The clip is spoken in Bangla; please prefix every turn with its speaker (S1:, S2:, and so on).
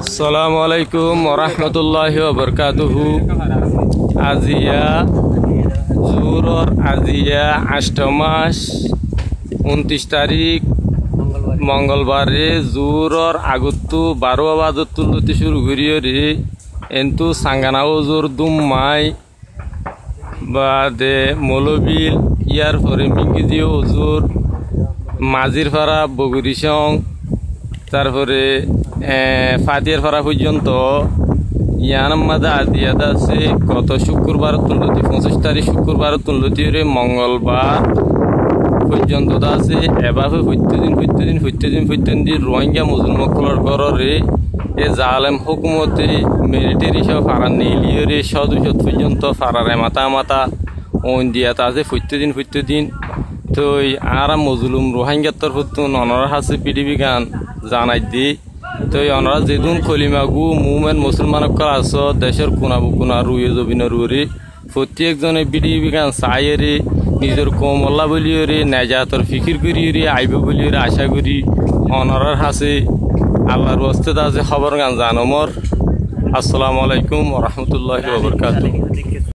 S1: আসসালামু আলাইকুম ওরহমতুল্লাহ বরকাতুহু আজিয়া, জুরর আজিয়া আষ্ট মাস, উনত্রিশ তারিখ, মঙ্গলবারে জুরর আগতু বারো বাজত তুলতে শুরু করিও রে। এন্তু সাঙ্গানাও জোর দুমাই বাদে মৌলবিল, ইয়ার পরে মিঙ্গিজি ওজোর মাঝির ফাড়া বগুড়িসং তারপরে ফাতিয়ার ফাড়া পর্যন্ত ইয়ান মাদা আদিয়াদা আছে গত শুক্রবার তুলতি পঁচিশ তারিখ শুক্রবার তুলতি মঙ্গলবার পর্যন্ত আছে এভাবে প্রত্যেকদিন প্রত্যেকদিন প্রত্যেকদিন প্রত্যেকদিন রোহিঙ্গা মুসলমানসকলের ঘরে এ জালেম হুকুমতে মিলিটারি সব ফারার নিলিয়ে রে সদুশত পর্যন্ত ফারারে মাথা মাথা ওন দিয়া আছে প্রত্যেকদিন প্রত্যেকদিন তো আর মজলুম রোহিঙ্গার তরফ অনরা হাসে পৃথিবী গান জানাই দি। তো অনরা যেদিন কলিমাগু মুভমেন্ট মুসলমান আস দেশের কোনা কোনা রুয়ে জবিন রুয়ে প্রত্যেকজনে পৃথিবী গান চাইরে নিজের কমল্লা বলিওরে নেজাতর ফিকির করিওরে আইব বলিওরে আশা করি। অনরার হাসে আল্লাহর বস্তে আছে খবর গান জানো মর। আসসালামু আলাইকুম রহমতুল্লাহ বরকাত